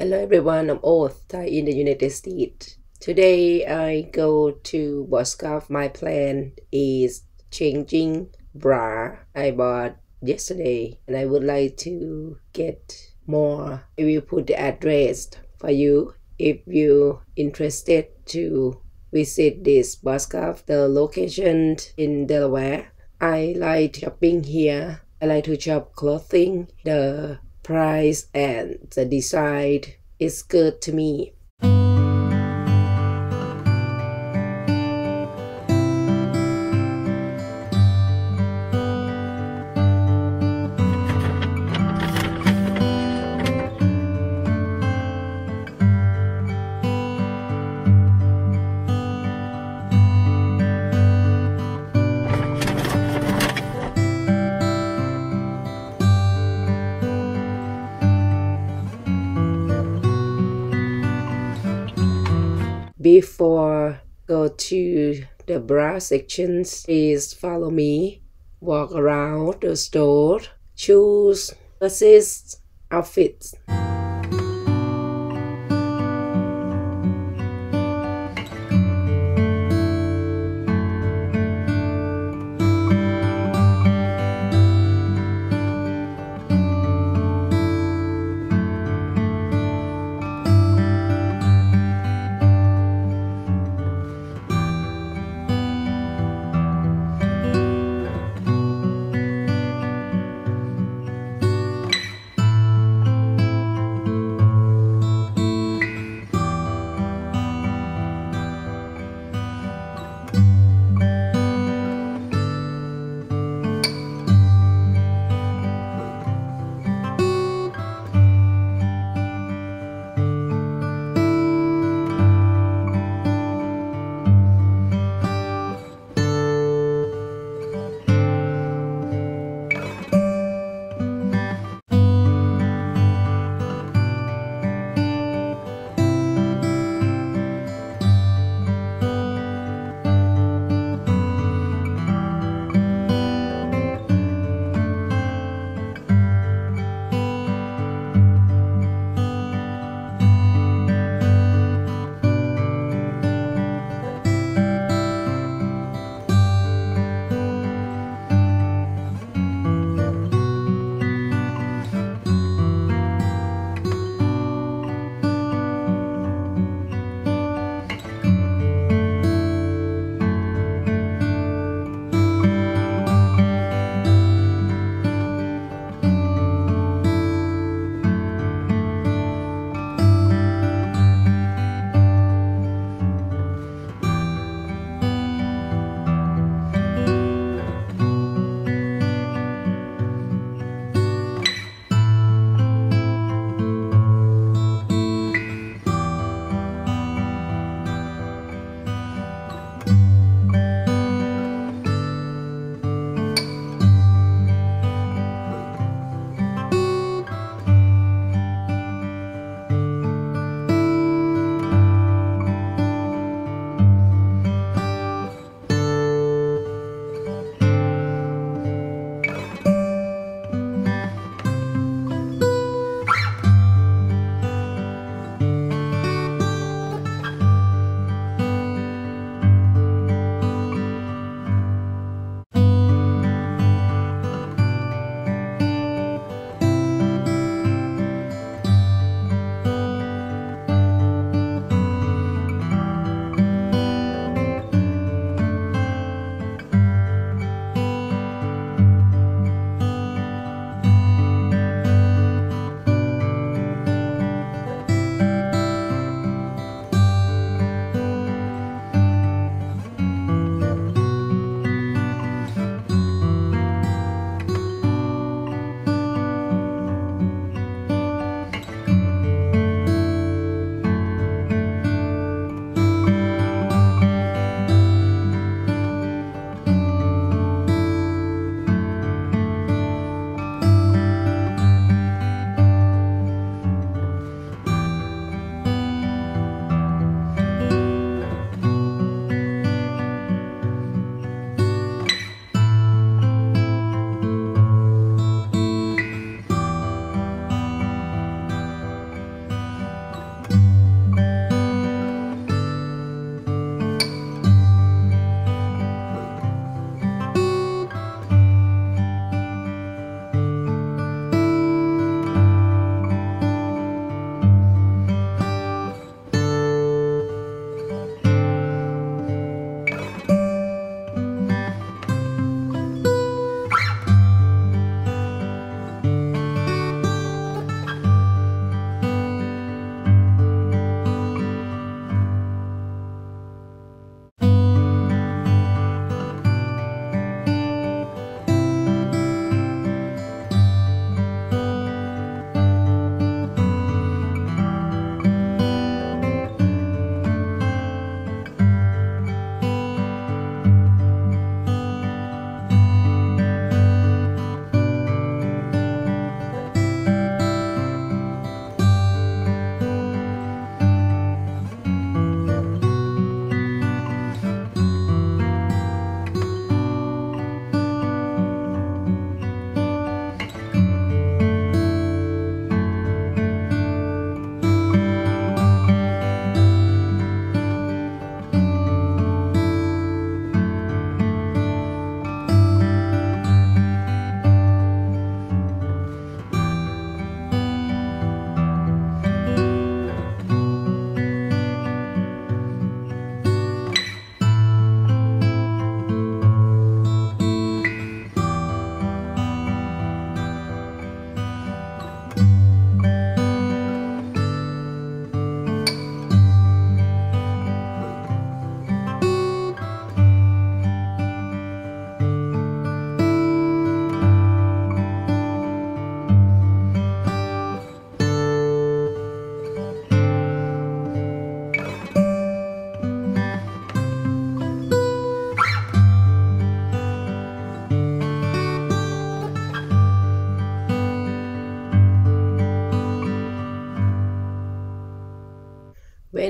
Hello everyone, I'm Oath, Thai in the United States. Today I go to Boscov. My plan is changing bra I bought yesterday and I would like to get more. I will put the address for you if you interested to visit this Boscov. The location in Delaware. I like shopping here. I like to shop clothing. The price and the design is good to me. Go to the bra sections, please follow me. Walk around the store, choose assist outfits.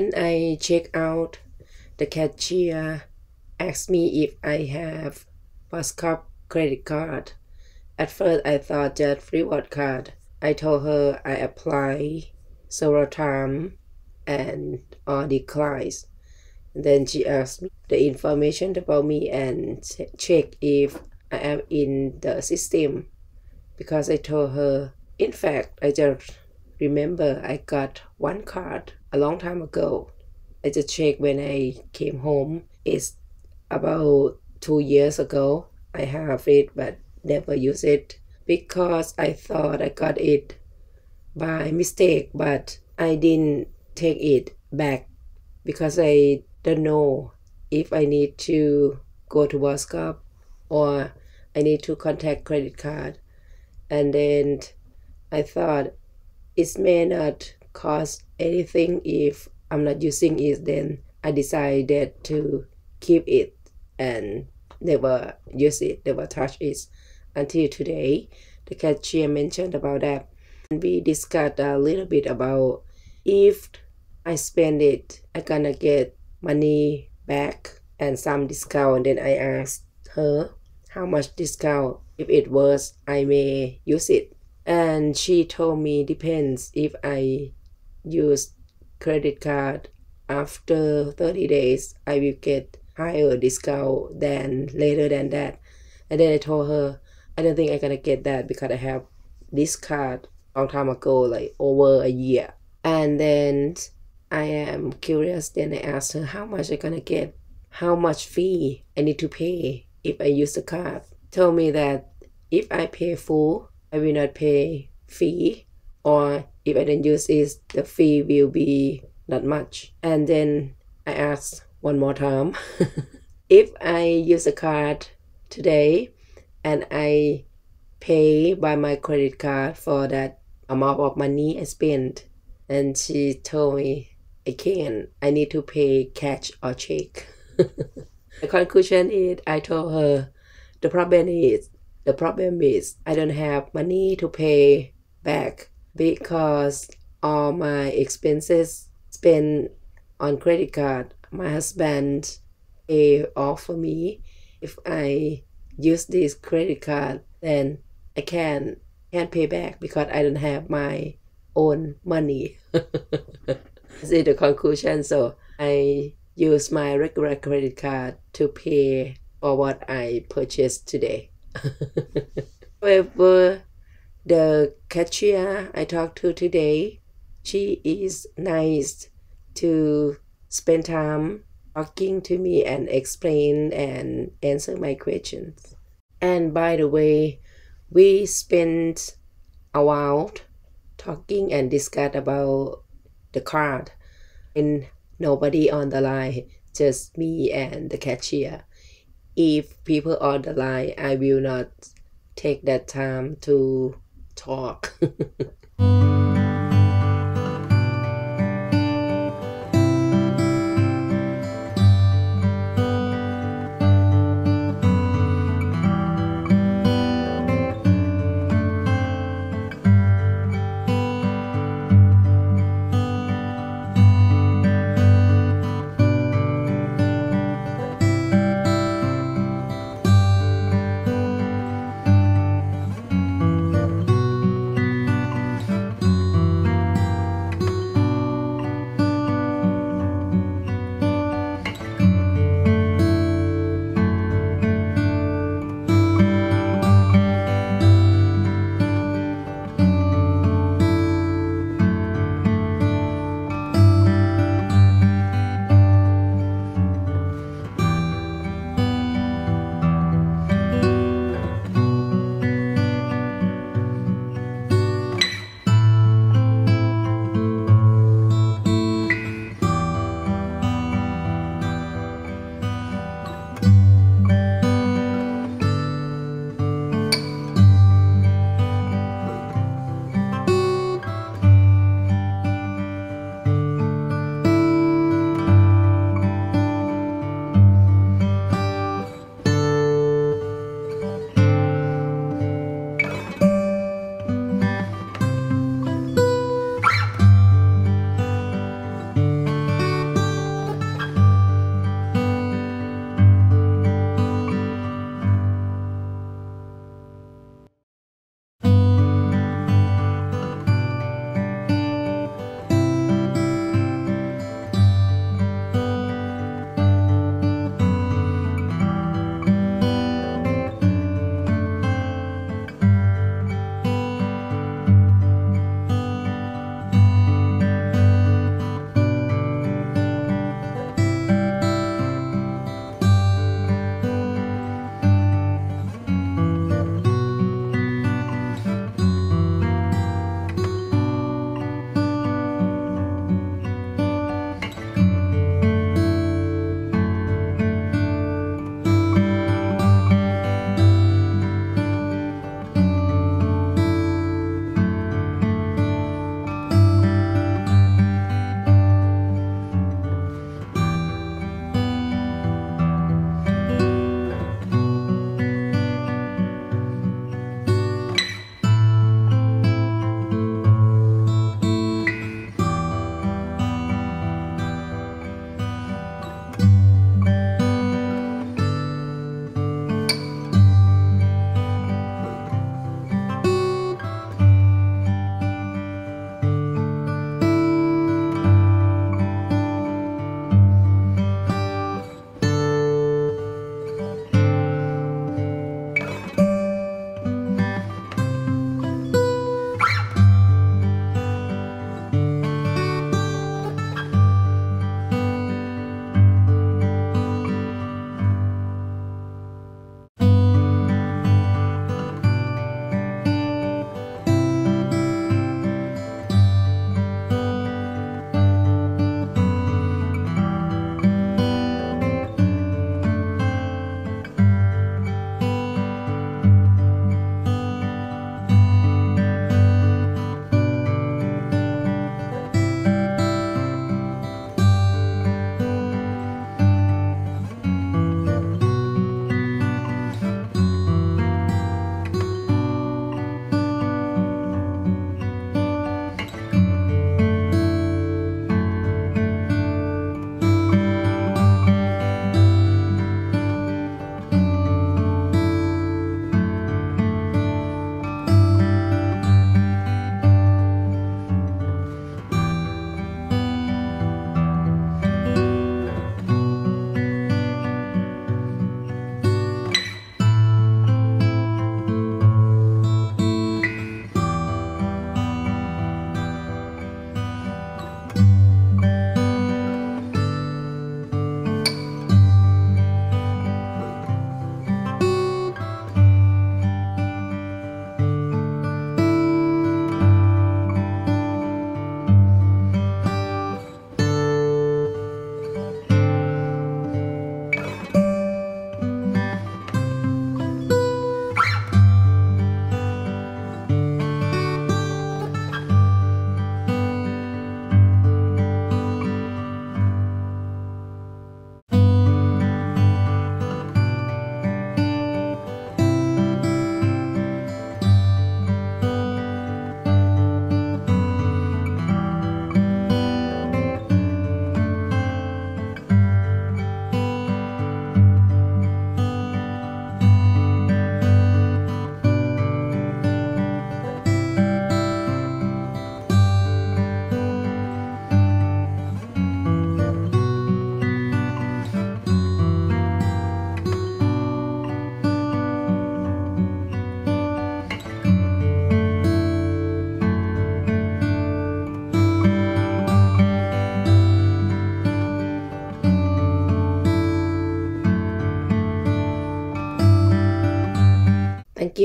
When I check out, the cashier asked me if I have Boscov credit card. At first, I thought just reward card. I told her I apply several times and all declines. Then she asked me the information about me and check if I am in the system because I told her. In fact, I just remember I got one card a long time ago. I just checked when I came home. It's about two years ago. I have it but never use it because I thought I got it by mistake, but I didn't take it back because I don't know if I need to go to WhatsApp or I need to contact credit card. And then I thought it may not cost anything if I'm not using it. Then I decided to keep it and never use it, never touch it until today. The cashier mentioned about that. And we discussed a little bit about if I spend it, I gonna get money back and some discount. Then I asked her how much discount. If it was, I may use it. And she told me depends if I use credit card after 30 days, I will get higher discount than later than that. And then I told her, I don't think I'm gonna get that because I have this card long time ago, like over a year. And then I am curious. Then I asked her how much I gonna get, how much fee I need to pay if I use the card. Told me that if I pay full, I will not pay fee, or if I don't use it, the fee will be not much. And then I asked one more time, if I use a card today and I pay by my credit card for that amount of money I spent, and she told me I can't. I need to pay cash or check. the conclusion is I told her the problem is the problem is I don't have money to pay back because all my expenses spent on credit card. My husband pay off for me. If I use this credit card, then I can can't pay back because I don't have my own money. See the conclusion. So I use my regular credit card to pay for what I purchased today. However, the cashier I talked to today, she is nice to spend time talking to me and explain and answer my questions. And by the way, we spent a while talking and discuss about the card and nobody on the line just me and the cashier if people on the line i will not take that time to talk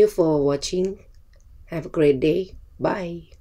you for watching. Have a great day. Bye